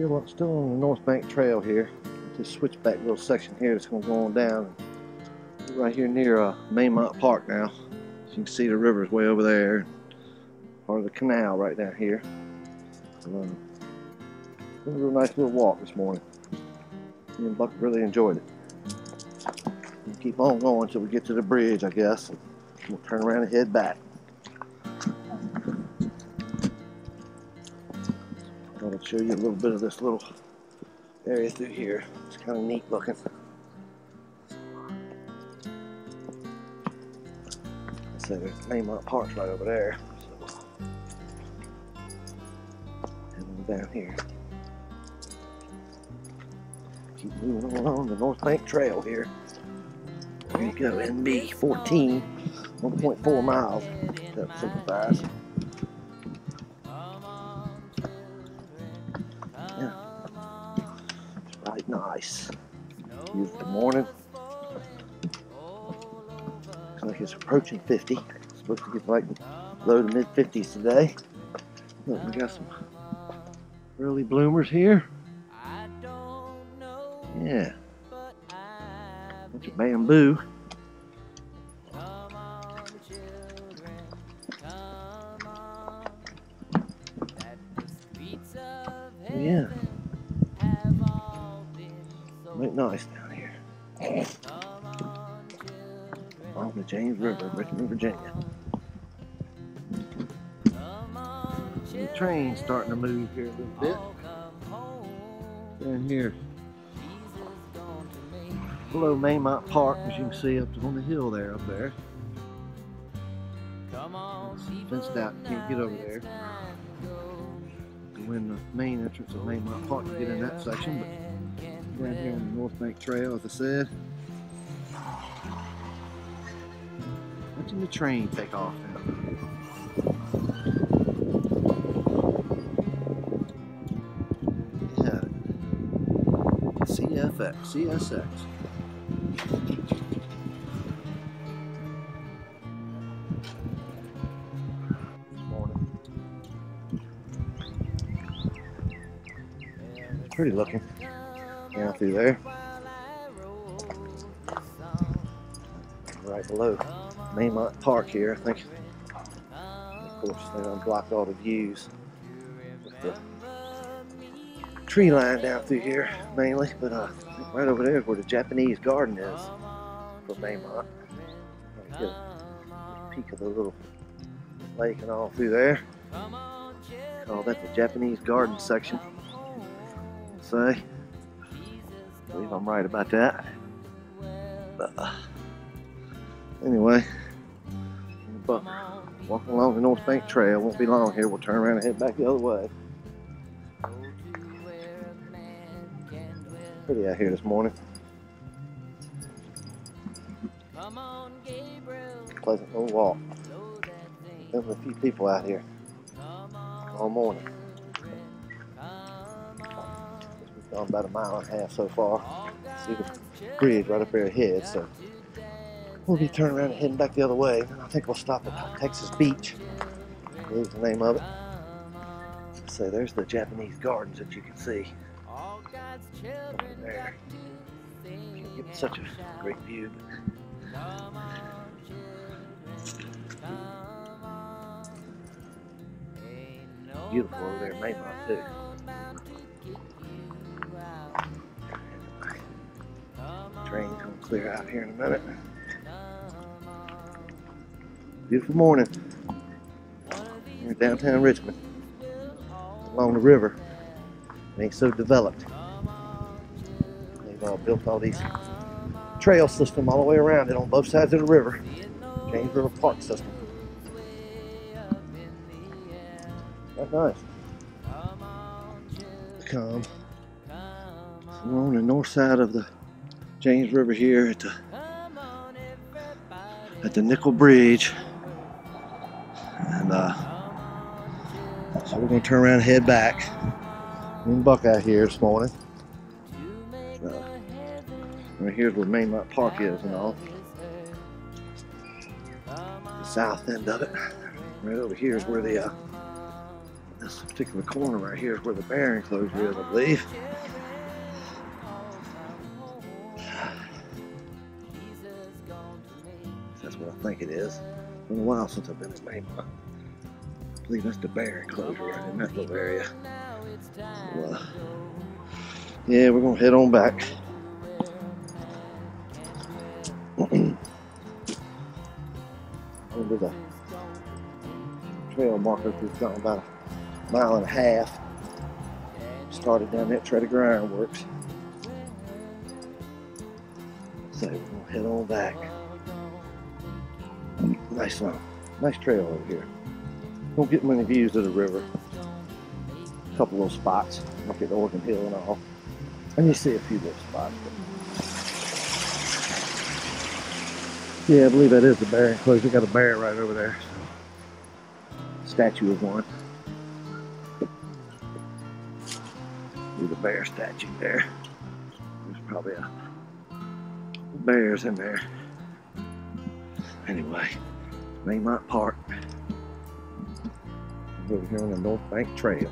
here, well, still on the North Bank Trail here. This switchback little section here that's going to go on down. Right here near uh, Maymont Park now. As you can see the river's way over there. Part of the canal right down here. Um, it was a nice little walk this morning. Me and Buck really enjoyed it. We'll keep on going until we get to the bridge, I guess. We'll turn around and head back. I'll show you a little bit of this little area through here. It's kind of neat looking. So there's Maymont Park's right over there. So then down here. Keep moving along the North Bank Trail here. There you go, NB 14, 1.4 miles. That simplifies. Nice. Beautiful morning. Looks like it's approaching 50. It's supposed to get like low to mid 50s today. Look, we got some early bloomers here. Yeah. Bunch of bamboo. Yeah. Look nice down here. On the James River, Richmond, Virginia. The train's starting to move here a little bit. Down here. Below Maymont Park, as you can see up on the hill there, up there. Fenced out, can't get over there. In the main entrance of Maymont Park to get in that section, but down here on the North Bank Trail, as I said. Watching the train take off now. Yeah. CFX, CSX. Pretty looking. Down through there. Right below Maymont Park here, I think. Of course, they don't block all the views. The tree line down through here mainly, but uh, right over there is where the Japanese garden is for Maymont. Get a peek of the little lake and all through there. Call that the Japanese garden section. Say, I believe I'm right about that. But, uh, anyway, but walking along the North Bank Trail. Won't be long here. We'll turn around and head back the other way. Pretty out here this morning. Pleasant little walk. There's a few people out here all morning. Gone about a mile and a half so far. See the bridge right up there ahead, so we'll be turning around and heading back the other way. I think we'll stop at Texas Beach. Is the name of it. So there's the Japanese gardens that you can see. There. Can't get such a great view. Beautiful over there Maymont too. Clear out here in a minute. Beautiful morning. In downtown Richmond. Along the river. It ain't so developed. They've all built all these trail system all the way around it on both sides of the river. James River Park system. That's nice. Come. We're on the north side of the James River here at the at the Nickel Bridge. And uh, so we're gonna turn around and head back. And Buck out here this morning. Uh, right here's where Maymont Park is and all. The south end of it. Right over here is where the uh, This particular corner right here is where the bear enclosure is, I believe. Think it is. It's been a while since I've been in Maymont. I believe that's the bear enclosure right in that little area. So, uh, yeah, we're gonna head on back. Over the trail markers, we've gone about a mile and a half. Started down that Tredegar Ironworks. So we're gonna head on back. Nice, uh, nice trail over here. Don't get many views of the river. A couple little spots, like at Oregon Hill and all. And you see a few little spots. But... Yeah, I believe that is the bear enclosure. Got a bear right over there. So. Statue of one. See the bear statue there. There's probably a bears in there. Anyway, Maymont Park. Over here on the North Bank Trail.